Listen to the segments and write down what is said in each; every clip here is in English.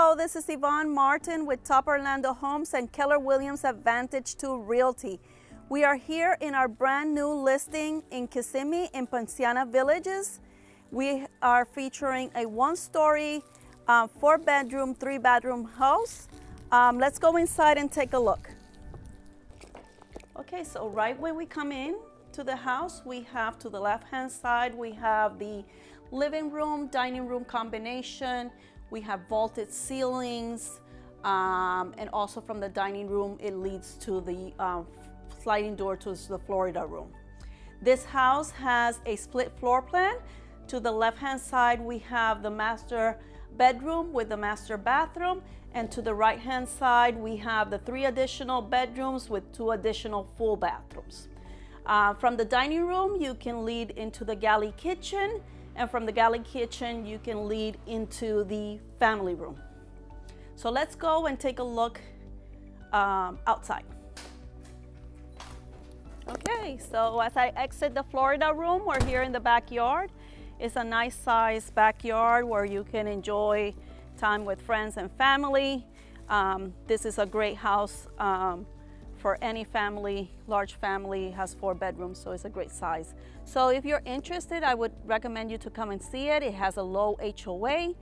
Hello, this is Yvonne Martin with Top Orlando Homes and Keller Williams Advantage 2 Realty. We are here in our brand new listing in Kissimmee in Poinciana Villages. We are featuring a one-story, uh, four-bedroom, three-bedroom house. Um, let's go inside and take a look. Okay, so right when we come in to the house, we have to the left-hand side, we have the living room, dining room combination. We have vaulted ceilings, um, and also from the dining room, it leads to the um, sliding door to the Florida room. This house has a split floor plan. To the left-hand side, we have the master bedroom with the master bathroom, and to the right-hand side, we have the three additional bedrooms with two additional full bathrooms. Uh, from the dining room, you can lead into the galley kitchen, and from the galley kitchen, you can lead into the family room. So let's go and take a look um, outside. Okay, so as I exit the Florida room, we're here in the backyard. It's a nice size backyard where you can enjoy time with friends and family. Um, this is a great house um, for any family, large family, has four bedrooms, so it's a great size. So if you're interested, I would recommend you to come and see it. It has a low HOA.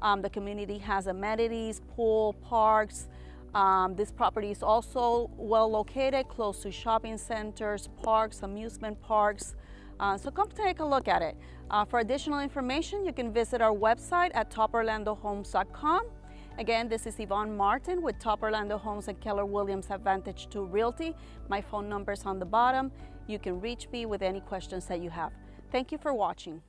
Um, the community has amenities, pool, parks. Um, this property is also well located, close to shopping centers, parks, amusement parks. Uh, so come take a look at it. Uh, for additional information, you can visit our website at toporlandohomes.com. Again, this is Yvonne Martin with Top Orlando Homes and Keller Williams Advantage 2 Realty. My phone number is on the bottom. You can reach me with any questions that you have. Thank you for watching.